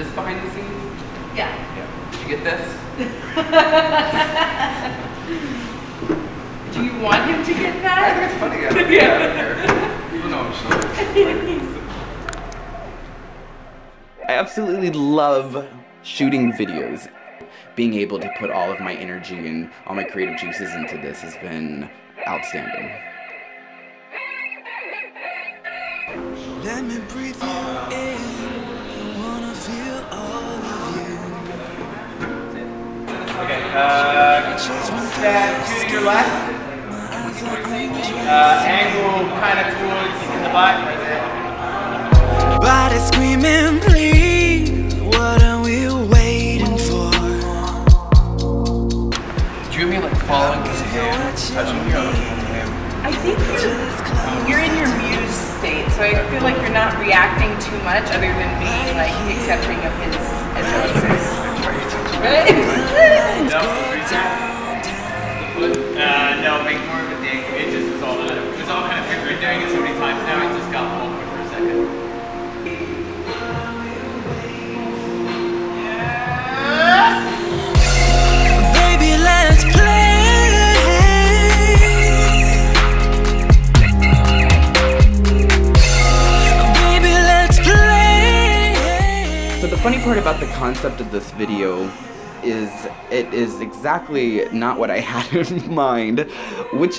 this behind the scenes? Yeah. Yeah. Did you get this? Do you want him to get I that? think it's funny. I don't, yeah. I don't care. People know I'm sure. I absolutely love shooting videos. Being able to put all of my energy and all my creative juices into this has been outstanding. Let me breathe you in. Uh, stand two to your left. My eyes are angels. Uh, angle kind of towards the butt, right there. Body screaming, please. What are we waiting for? Do you mean like following his hand, touching me, or holding him? I think you're, you're in your muse state, so I feel like you're not reacting too much other than being like accepting of his advances. Part about the concept of this video is it is exactly not what I had in mind, which,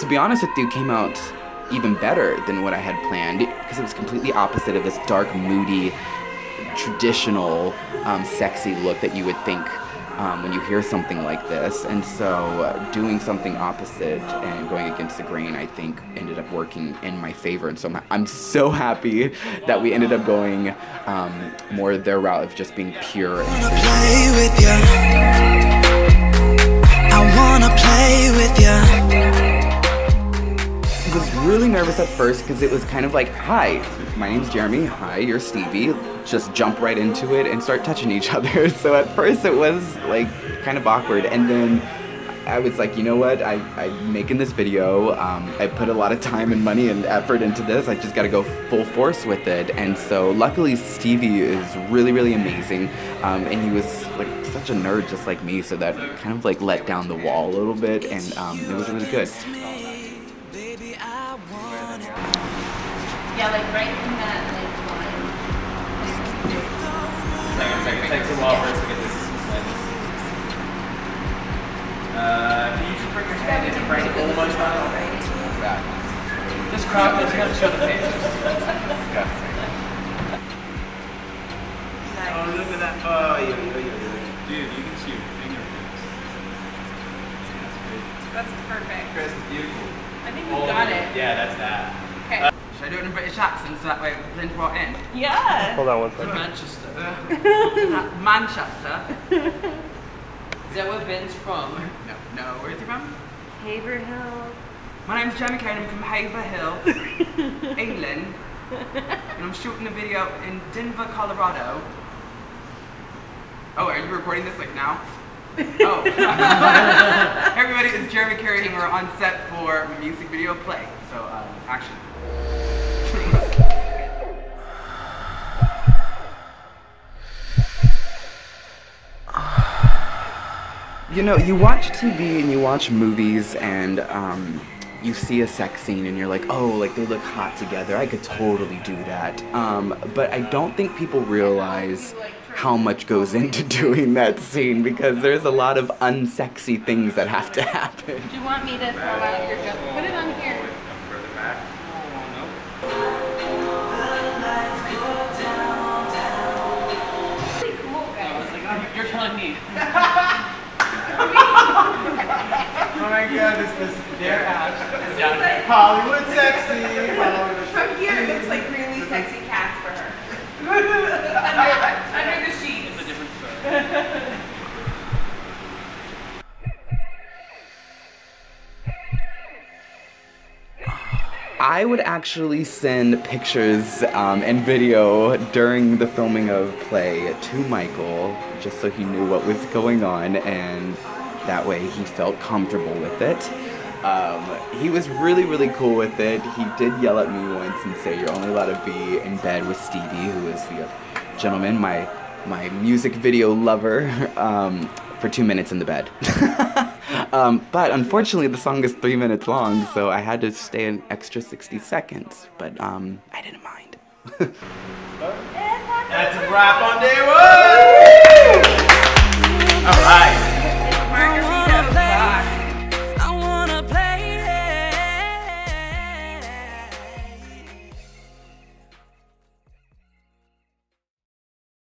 to be honest with you, came out even better than what I had planned because it was completely opposite of this dark, moody, traditional, um, sexy look that you would think um, when you hear something like this. And so uh, doing something opposite and going against the grain, I think, ended up working in my favor. And so I'm, so happy that we ended up going um, more their route of just being pure nervous at first because it was kind of like, hi, my name's Jaremi. Hi, you're Stevie. Just jump right into it and start touching each other. So at first it was like kind of awkward. And then I was like, you know what? I, I'm making this video. Um, I put a lot of time and money and effort into this. I just got to go full force with it. And so luckily Stevie is really, really amazing. Um, and he was like such a nerd just like me. So that kind of like let down the wall a little bit. And um, it was really good. Yeah, like right in that like line. It takes a while for us to get this. Uh, can you just bring your hand in and bring almost down? Just crop it, you have to show the face. Oh, look at that. Oh, yeah, yeah, yeah. Dude, you can see your fingerprints. That's perfect. Chris is beautiful. I think we got it. Yeah, that's that. Okay. Should I do it in a British accent so that way it blends right in? Yeah. Hold on one second. Manchester. Manchester. Is that where Ben's from? No, no. Where's he from? Haverhill. My name's Jamie Kane. I'm from Haverhill, England, and I'm shooting a video in Denver, Colorado. Oh, are you recording this like now? Oh. Everybody, it's Jaremi Carey, and we're on set for a music video play. So, um, action. You know, you watch TV and you watch movies and um, you see a sex scene and you're like, oh, like they look hot together. I could totally do that. Um, but I don't think people realize how much goes into doing that scene because there's a lot of unsexy things that have to happen. Do you want me to throw out your My god, this is their ass. Hollywood sexy. Hollywood From here, it looks like really sexy cats for her. under, under the sheets. It's a different story. I would actually send pictures um, and video during the filming of Play to Michael, just so he knew what was going on, and that way he felt comfortable with it. Um, he was really, really cool with it. He did yell at me once and say, You're only allowed to be in bed with Stevie, who is the gentleman, my my music video lover um, for two minutes in the bed. um, but unfortunately, the song is three minutes long, so I had to stay an extra 60 seconds. But um, I didn't mind. That's a wrap on day one! Alright marker.